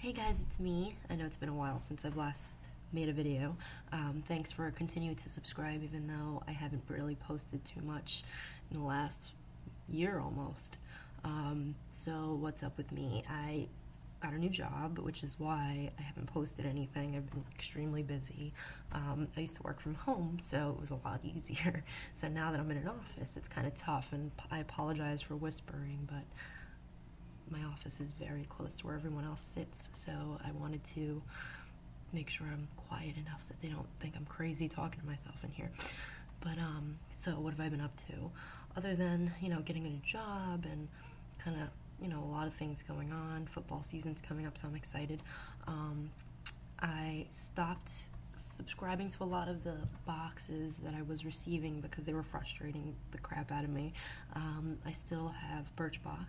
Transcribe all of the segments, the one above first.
Hey guys, it's me. I know it's been a while since I've last made a video. Um, thanks for continuing to subscribe even though I haven't really posted too much in the last year almost. Um, so what's up with me? I got a new job, which is why I haven't posted anything. I've been extremely busy. Um, I used to work from home, so it was a lot easier. So now that I'm in an office, it's kind of tough, and I apologize for whispering, but my office is very close to where everyone else sits, so I wanted to make sure I'm quiet enough that they don't think I'm crazy talking to myself in here. But um, so what have I been up to? Other than you know getting a new job and kind of you know a lot of things going on. Football season's coming up, so I'm excited. Um, I stopped subscribing to a lot of the boxes that I was receiving because they were frustrating the crap out of me. Um, I still have Birchbox.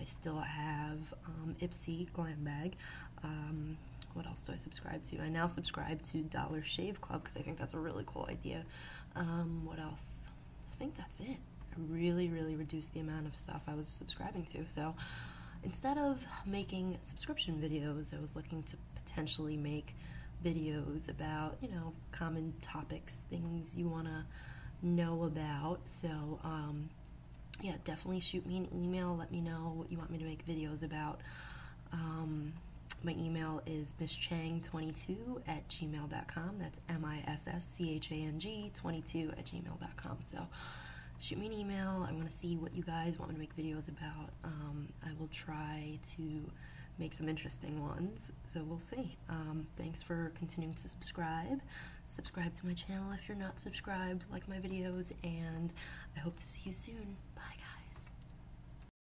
I still have um, Ipsy Glam Bag. Um, what else do I subscribe to? I now subscribe to Dollar Shave Club because I think that's a really cool idea. Um, what else? I think that's it. I really, really reduced the amount of stuff I was subscribing to. So instead of making subscription videos, I was looking to potentially make videos about, you know, common topics, things you want to know about. So, um, yeah, definitely shoot me an email. Let me know what you want me to make videos about. Um, my email is misschang22 at gmail.com. That's M I S S C H A N G 22 at gmail.com. So shoot me an email. I want to see what you guys want me to make videos about. Um, I will try to make some interesting ones. So we'll see. Um, thanks for continuing to subscribe. Subscribe to my channel if you're not subscribed, like my videos, and I hope to see you soon.